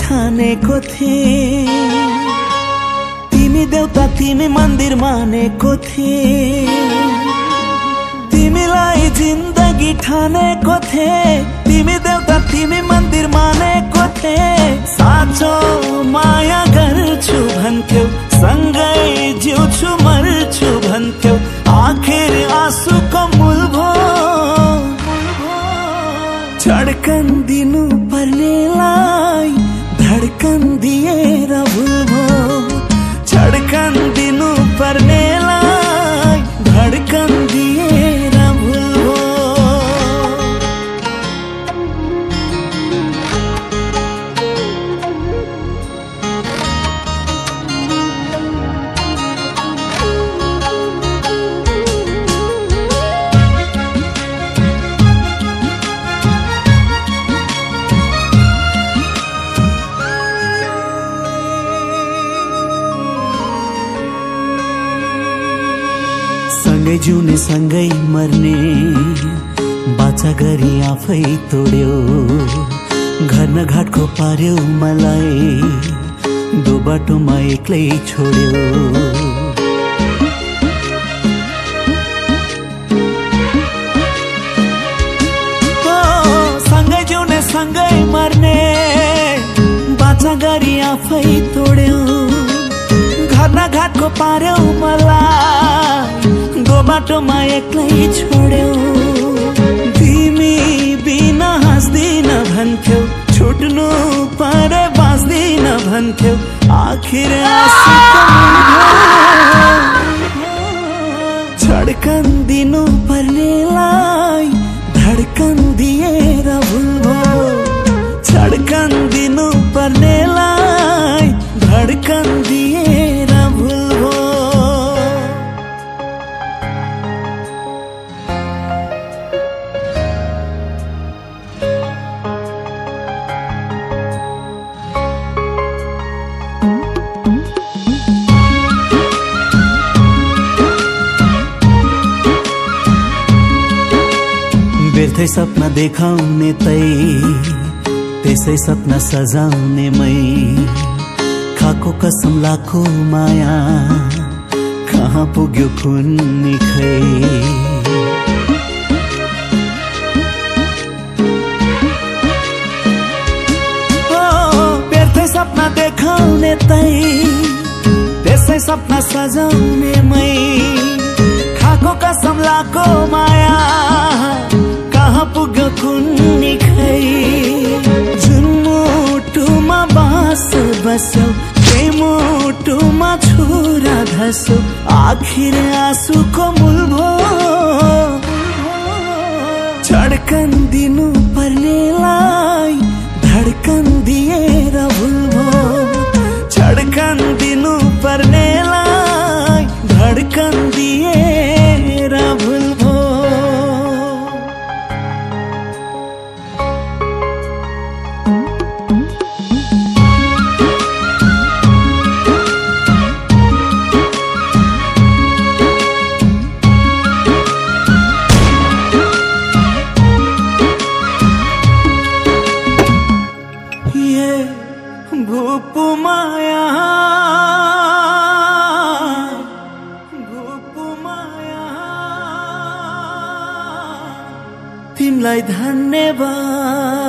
ठानेको थिए। तिमी देउता तिमी मन्दिर मानेको थिए। तिमीलाई जिन्दगी ठानेको थिए। तिमी देउता तिमी मन्दिर मानेको थिए। साँचो माया गर्छु भन्थ्यौ सँगै जिउँछु मर्छु भन्थ्यौ। आखिर आँसुको मूल भो। धड्कन दिनु nadie. जिउने सँगै मर्ने बाचा गरी आफै तोड्यो घर न घाटको पार्यो मलाई दो बाटोमा एक्लै छोड्यो। सँगै जिउने सँगै मर्ने बाचा गरी आफै तोड्यो घर न घाटको पार्यो मलाई बाटोमा एक्लै छोड्यो। तिमी बिना हाँस्दिन भन्थ्यौ छुट्नु परे बाँच्दिन भन्थ्यौ आखिर धड्कन दिनु पर्नेलाई व्यर्थै सपना देखाउने तै त्यसै सपना सजाउने मै। खाको कसम लाखो माया कहाँ पुग्यो ओ, व्यर्थै सपना देखाउने तै त्यसै सपना सजाउने मै। खाको कसम लाको माया छुरा धस्यो आखिर आँसुको मूल भो धड्कन दिनु पर्नेलाई धड्कन भूप माया। भूप माया। तिमीलाई धन्यवाद।